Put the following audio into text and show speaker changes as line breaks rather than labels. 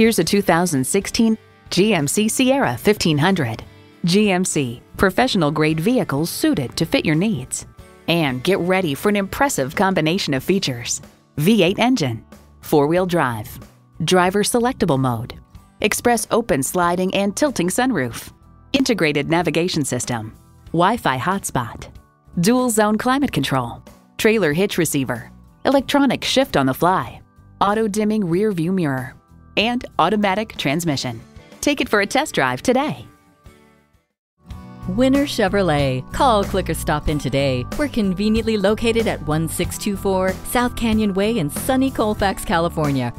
Here's a 2016 GMC Sierra 1500. GMC, professional grade vehicles suited to fit your needs. And get ready for an impressive combination of features V8 engine, four wheel drive, driver selectable mode, express open sliding and tilting sunroof, integrated navigation system, Wi Fi hotspot, dual zone climate control, trailer hitch receiver, electronic shift on the fly, auto dimming rear view mirror, and automatic transmission. Take it for a test drive today.
Winner Chevrolet. Call, click, or stop in today. We're conveniently located at 1624 South Canyon Way in sunny Colfax, California.